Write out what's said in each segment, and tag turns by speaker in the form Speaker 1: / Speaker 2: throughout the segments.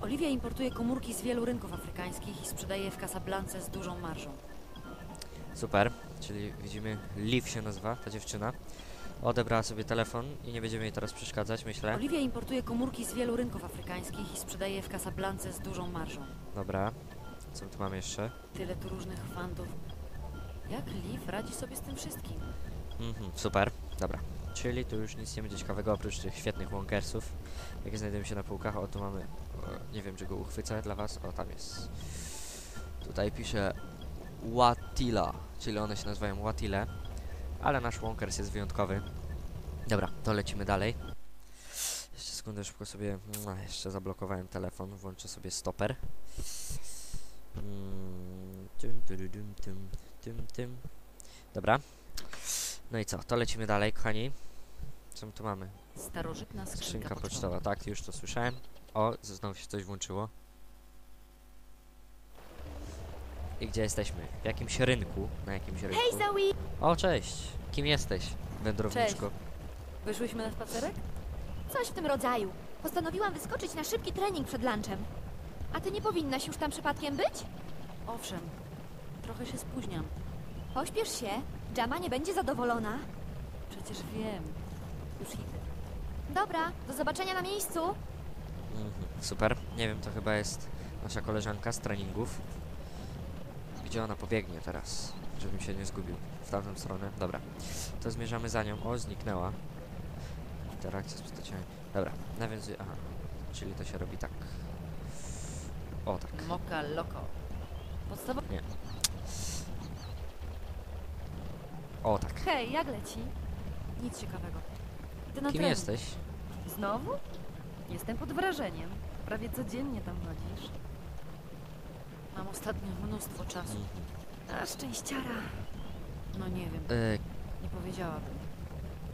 Speaker 1: Oliwia importuje komórki z wielu rynków afrykańskich i sprzedaje je w Casablance z dużą marżą.
Speaker 2: Super, czyli widzimy, Liv się nazywa, ta dziewczyna. Odebrała sobie telefon i nie będziemy jej teraz przeszkadzać, myślę.
Speaker 1: Oliwia importuje komórki z wielu rynków afrykańskich i sprzedaje je w Casablance z dużą marżą.
Speaker 2: Dobra, co tu mamy jeszcze?
Speaker 1: Tyle tu różnych fantów. Jak Liv radzi sobie z tym wszystkim?
Speaker 2: Mhm, super, dobra. Czyli tu już nic nie będzie ciekawego oprócz tych świetnych wonkersów, jakie znajdują się na półkach. O, tu mamy, o, nie wiem, czy go uchwycę dla was. O, tam jest. Tutaj pisze Watila, czyli one się nazywają Watile, ale nasz wonkers jest wyjątkowy. Dobra, to lecimy dalej. Jeszcze sekundę, szybko sobie, mua, jeszcze zablokowałem telefon, włączę sobie stoper. Mm, tym, tududum, tym, tym, tym. Dobra. No i co, to lecimy dalej, kochani. Co my tu mamy?
Speaker 1: Starożytna skrzynka,
Speaker 2: Skrzynka
Speaker 1: pocztowa.
Speaker 2: pocztowa, tak, już to słyszałem. O, znowu się coś włączyło. I gdzie jesteśmy? W jakimś rynku? Na jakimś rynku?
Speaker 3: Hej Zoe!
Speaker 2: O, cześć! Kim jesteś, wędrowniczko?
Speaker 1: Wyszłyśmy na spacerek?
Speaker 3: Coś w tym rodzaju. Postanowiłam wyskoczyć na szybki trening przed lunchem. A ty nie powinnaś już tam przypadkiem być?
Speaker 1: Owszem. Trochę się spóźniam.
Speaker 3: Pośpiesz się. Jama nie będzie zadowolona.
Speaker 1: Przecież wiem. Już idę.
Speaker 3: Dobra, do zobaczenia na miejscu.
Speaker 2: Mhm, super. Nie wiem, to chyba jest nasza koleżanka z treningów. Gdzie ona pobiegnie teraz, żebym się nie zgubił? W tamtą stronę. Dobra. To zmierzamy za nią. O, zniknęła. Interakcja z postaciami. Dobra, nawiązuję. Aha. Czyli to się robi tak. O, tak.
Speaker 1: Moka Loco. Podstawowa...
Speaker 2: O, tak.
Speaker 3: Hej, jak leci?
Speaker 1: Nic ciekawego. Ty
Speaker 2: Kim
Speaker 1: trening.
Speaker 2: jesteś?
Speaker 1: Znowu? Jestem pod wrażeniem. Prawie codziennie tam chodzisz. Mam ostatnio mnóstwo czasu.
Speaker 2: Mhm.
Speaker 3: A szczęściara.
Speaker 1: No nie wiem,
Speaker 2: E,
Speaker 1: nie powiedziałabym.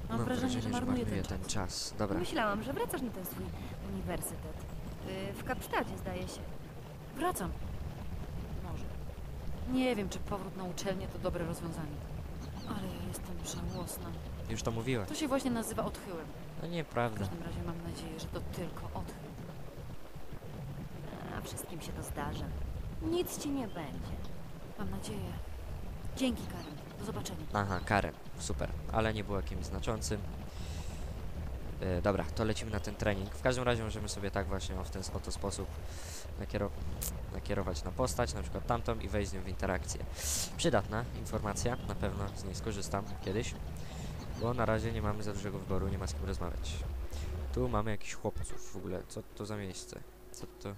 Speaker 1: Mam,
Speaker 2: mam
Speaker 1: wrażenie, że marnuję ten
Speaker 2: ten
Speaker 1: czas.
Speaker 2: czas. Dobra.
Speaker 4: Myślałam, że wracasz na ten swój uniwersytet. Y, W Kapsztadzie, zdaje się.
Speaker 1: Wracam. Może. Nie wiem, czy powrót na uczelnię to dobre rozwiązanie. Ale ja jestem żałosna.
Speaker 2: Już to mówiłem.
Speaker 1: To się właśnie nazywa odchyłem.
Speaker 2: No
Speaker 1: W
Speaker 2: nieprawda.
Speaker 1: każdym razie mam nadzieję, że to tylko odchył.
Speaker 4: A wszystkim się to zdarza. Nic ci nie będzie.
Speaker 1: Mam nadzieję. Dzięki, Karen. Do zobaczenia.
Speaker 2: Aha, Karen. Super. Ale nie było jakimś znaczącym. E, dobra, to lecimy na ten trening. W każdym razie możemy sobie tak właśnie o w ten oto sposób nakiero nakierować na postać, na przykład tamtą i wejść z nią w interakcję. Przydatna informacja, na pewno z niej skorzystam kiedyś, bo na razie nie mamy za dużego wyboru, nie ma z kim rozmawiać. Tu mamy jakichś chłopców w ogóle. Co to za miejsce? Co to?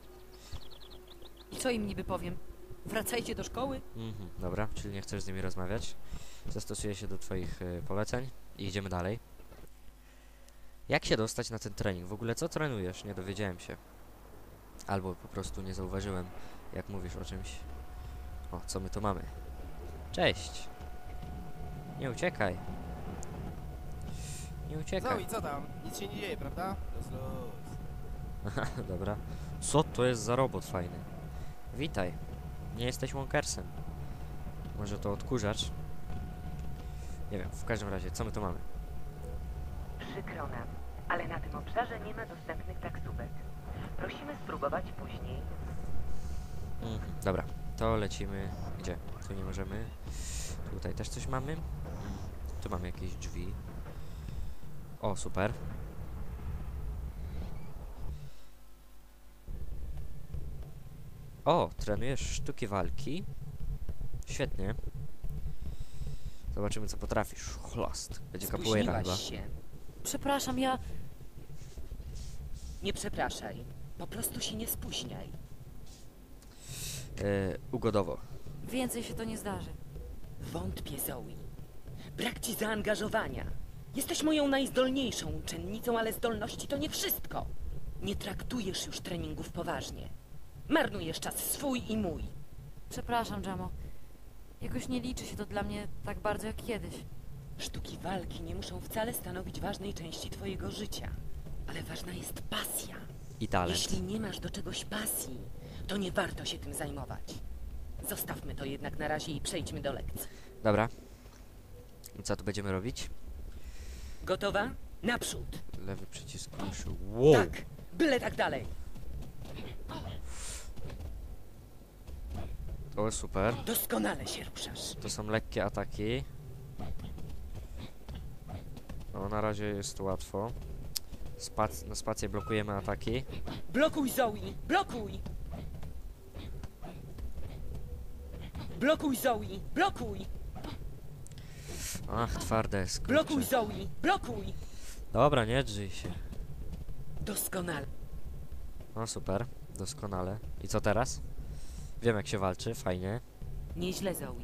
Speaker 1: I co im niby powiem? Wracajcie do szkoły?
Speaker 2: Mhm, dobra, czyli nie chcesz z nimi rozmawiać. Zastosuję się do Twoich y, poleceń i idziemy dalej. Jak się dostać na ten trening? W ogóle co trenujesz? Nie dowiedziałem się. Albo po prostu nie zauważyłem, jak mówisz o czymś. O, co my tu mamy? Cześć! Nie uciekaj! Nie uciekaj!
Speaker 5: Zoe, co tam? Nic się nie dzieje, prawda? Luz, luz.
Speaker 2: Dobra. Co to jest za robot fajny? Witaj. Nie jesteś Wonkersem. Może to odkurzacz? Nie wiem, w każdym razie, co my tu mamy?
Speaker 6: Przykro nam, ale na tym obszarze nie ma dostępnych taksówek. Prosimy spróbować później.
Speaker 2: Mhm, dobra, to lecimy. Gdzie? Tu nie możemy. Tutaj też coś mamy. Tu mamy jakieś drzwi. O, super. O, trenujesz sztuki walki. Świetnie. Zobaczymy, co potrafisz. Chlast. Będzie capoeira chyba.
Speaker 7: Się.
Speaker 1: Przepraszam, ja...
Speaker 7: Nie przepraszaj. Po prostu się nie spóźniaj.
Speaker 2: E, ugodowo.
Speaker 1: Więcej się to nie zdarzy.
Speaker 7: Wątpię, Zoe. Brak ci zaangażowania. Jesteś moją najzdolniejszą uczennicą, ale zdolności to nie wszystko. Nie traktujesz już treningów poważnie. Marnujesz czas swój i mój.
Speaker 1: Przepraszam, Jamo. Jakoś nie liczy się to dla mnie tak bardzo jak kiedyś.
Speaker 7: Sztuki walki nie muszą wcale stanowić ważnej części twojego życia. Ale ważna jest pasja.
Speaker 2: I talent.
Speaker 7: Jeśli nie masz do czegoś pasji, to nie warto się tym zajmować. Zostawmy to jednak na razie i przejdźmy do lekcji.
Speaker 2: Dobra. I co tu będziemy robić?
Speaker 7: Gotowa? Naprzód.
Speaker 2: Lewy przycisk myszy. Wow.
Speaker 7: Tak, byle tak dalej.
Speaker 2: O super.
Speaker 7: Doskonale się ruszasz.
Speaker 2: To są lekkie ataki. No, na razie jest łatwo. Spac na spację blokujemy ataki.
Speaker 7: Blokuj, Zoe! Blokuj! Blokuj, Zoe! Blokuj!
Speaker 2: Ach, twarde jest, kurczę.
Speaker 7: Blokuj Zoe! Blokuj!
Speaker 2: Dobra, nie drzyj się.
Speaker 7: Doskonale.
Speaker 2: No super, doskonale. I co teraz? Wiem jak się walczy, fajnie.
Speaker 7: Nieźle Zoe.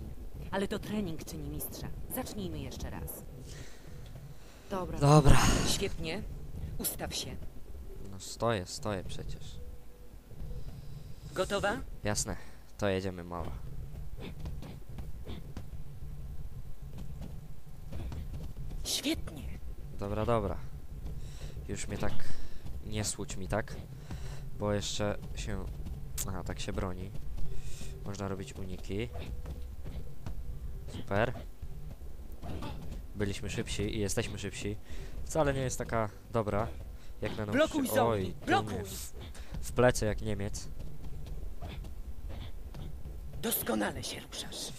Speaker 7: Ale to trening czyni mistrza. Zacznijmy jeszcze raz.
Speaker 1: Dobra.
Speaker 2: Dobra.
Speaker 7: Świetnie. Ustaw się.
Speaker 2: No stoję, stoję przecież.
Speaker 7: Gotowa?
Speaker 2: Jasne, to jedziemy mała.
Speaker 7: Świetnie.
Speaker 2: Dobra, dobra. Już mnie tak... Nie słuć mi, tak? Bo jeszcze się... Aha, tak się broni. Można robić uniki. Super. Byliśmy szybsi i jesteśmy szybsi. Wcale nie jest taka dobra, jak na.
Speaker 7: Blokuj,
Speaker 2: Oj,
Speaker 7: blokuj.
Speaker 2: w, w plecy jak Niemiec.
Speaker 7: Doskonale się ruszasz.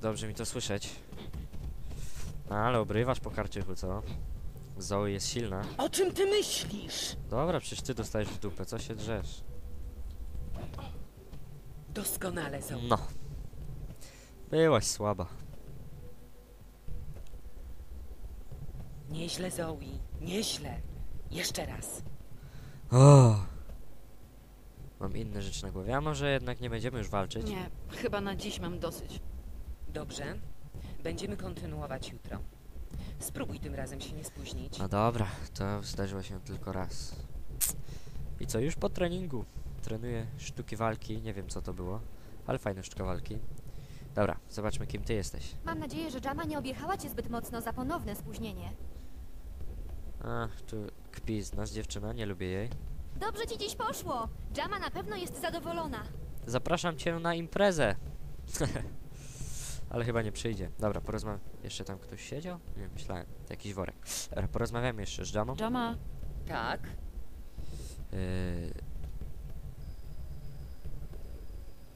Speaker 2: Dobrze mi to słyszeć. No, ale obrywasz po karczychu, co? Zoe jest silna.
Speaker 7: O czym ty myślisz?
Speaker 2: Dobra, przecież ty dostajesz w dupę, co się drzesz?
Speaker 7: Doskonale Zoe.
Speaker 2: No. Byłaś słaba.
Speaker 7: Nieźle Zoe. Nieźle. Jeszcze raz.
Speaker 2: O! Mam inne rzeczy na głowie. A może jednak nie będziemy już walczyć?
Speaker 1: Nie, chyba na dziś mam dosyć.
Speaker 7: Dobrze. Będziemy kontynuować jutro. Spróbuj tym razem się nie spóźnić.
Speaker 2: No dobra, to zdarzyło się tylko raz. I co, już po treningu trenuję sztuki walki. Nie wiem co to było, ale fajna sztuka walki. Dobra, zobaczmy kim ty jesteś.
Speaker 3: Mam nadzieję, że Jama nie objechała cię zbyt mocno za ponowne spóźnienie.
Speaker 2: Ach, tu kpi z nas dziewczyna, nie lubię jej.
Speaker 3: Dobrze ci dziś poszło. Jama na pewno jest zadowolona.
Speaker 2: Zapraszam cię na imprezę. Ale chyba nie przyjdzie. Dobra, porozmawiam. Jeszcze tam ktoś siedział? Nie, myślałem. To jakiś worek. Dobra, porozmawiamy jeszcze z Jamą.
Speaker 1: Jama,
Speaker 7: Tak.
Speaker 2: Yy...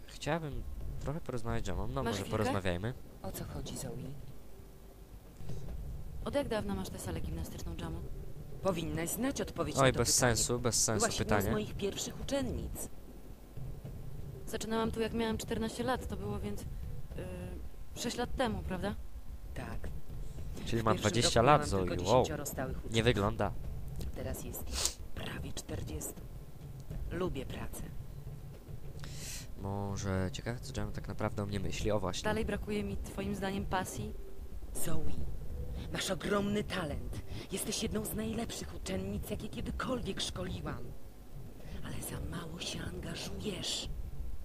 Speaker 2: Chciałbym trochę porozmawiać z Jamą. No,
Speaker 1: Masz
Speaker 2: może
Speaker 1: chwilkę?
Speaker 2: porozmawiajmy.
Speaker 7: O co chodzi Zoe?
Speaker 1: od jak dawna masz tę salę gimnastyczną, Jamo?
Speaker 7: Powinnaś znać odpowiedź
Speaker 2: Oj,
Speaker 7: na to
Speaker 2: bez
Speaker 7: pytanie.
Speaker 2: sensu, bez sensu
Speaker 7: Byłaś jedną z
Speaker 2: pytanie.
Speaker 7: moich pierwszych uczennic.
Speaker 1: Zaczynałam tu jak miałam 14 lat, to było więc... Yy, 6 lat temu, prawda?
Speaker 7: Tak.
Speaker 2: Czyli
Speaker 7: W
Speaker 2: mam
Speaker 7: pierwszym
Speaker 2: 20
Speaker 7: roku
Speaker 2: lat,
Speaker 7: miałam
Speaker 2: Zoe.
Speaker 7: tylko
Speaker 2: Wow.
Speaker 7: 10 stałych uczniów.
Speaker 2: Nie wygląda.
Speaker 7: Teraz jest prawie 40. Lubię pracę.
Speaker 2: Może ciekawe, co Jama tak naprawdę o mnie myśli. O właśnie.
Speaker 1: Dalej brakuje mi twoim zdaniem pasji?
Speaker 7: Zoe, masz ogromny talent. Jesteś jedną z najlepszych uczennic, jakie kiedykolwiek szkoliłam. Ale za mało się angażujesz.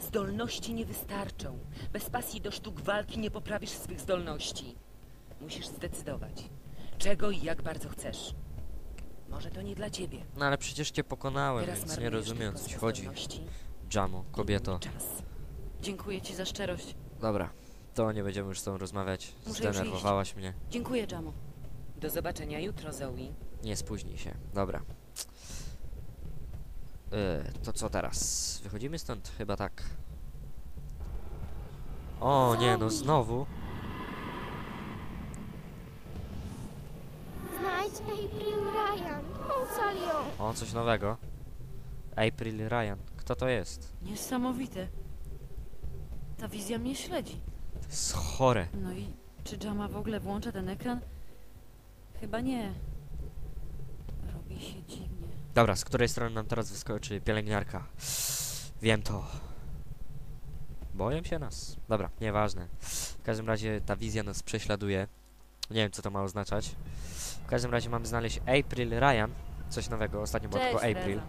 Speaker 7: Zdolności nie wystarczą. Bez pasji do sztuk walki nie poprawisz swych zdolności. Musisz zdecydować, czego i jak bardzo chcesz. Może to nie dla ciebie.
Speaker 2: No ale przecież cię pokonałem,
Speaker 7: Teraz
Speaker 2: więc nie
Speaker 7: marnujesz
Speaker 2: rozumiem o
Speaker 7: tylko
Speaker 2: co ci chodzi.
Speaker 7: zdolności
Speaker 2: Jamo, kobieto.
Speaker 7: Czas.
Speaker 1: Dziękuję ci za szczerość.
Speaker 2: Dobra, to nie będziemy już z tą rozmawiać.
Speaker 1: Muszę już
Speaker 2: Zdenerwowałaś mnie.
Speaker 1: Dziękuję, Jamo.
Speaker 7: Do zobaczenia jutro, Zoe.
Speaker 2: Nie spóźnij się. Dobra. Yy, to co teraz? Wychodzimy stąd chyba tak. O nie, no znowu.
Speaker 3: Znajdź April Ryan. Ocal ją.
Speaker 2: O, coś nowego. April Ryan. Kto to jest?
Speaker 1: Niesamowite. Ta wizja mnie śledzi.
Speaker 2: To jest chore.
Speaker 1: No i czy Jama w ogóle włącza ten ekran? Chyba nie. Robi się dziwnie.
Speaker 2: Dobra, z której strony nam teraz wyskoczy pielęgniarka? Wiem to. Boję się nas. Dobra, nieważne. W każdym razie ta wizja nas prześladuje. Nie wiem, co to ma oznaczać. W każdym razie mamy znaleźć April Ryan. Coś nowego. Ostatnio było tylko April.
Speaker 1: Reza.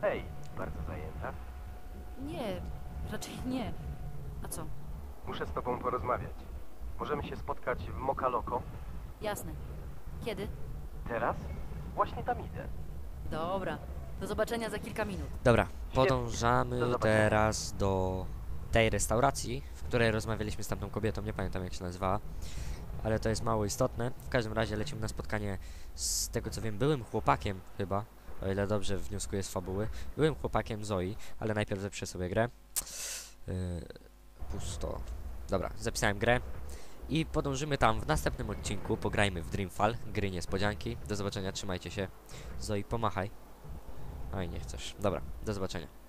Speaker 8: Hej, bardzo zajęta.
Speaker 1: Nie, raczej nie. A co?
Speaker 8: Muszę z tobą porozmawiać. Możemy się spotkać w Mokaloko?
Speaker 1: Jasne. Kiedy?
Speaker 8: Teraz? Właśnie tam idę.
Speaker 1: Dobra. Do zobaczenia za kilka minut.
Speaker 2: Dobra,
Speaker 8: Do
Speaker 2: podążamy teraz do tej restauracji, w której rozmawialiśmy z tamtą kobietą. Nie pamiętam, jak się nazywała. Ale to jest mało istotne. W każdym razie lecimy na spotkanie z tego co wiem, byłym chłopakiem chyba, o ile dobrze wnioskuję z fabuły, byłym chłopakiem Zoi, ale najpierw zapiszę sobie grę. Yy, pusto. Dobra, zapisałem grę. I podążymy tam w następnym odcinku. Pograjmy w Dreamfall, gry niespodzianki. Do zobaczenia, trzymajcie się. Zoe, pomachaj. Oj, nie chcesz. Dobra, do zobaczenia.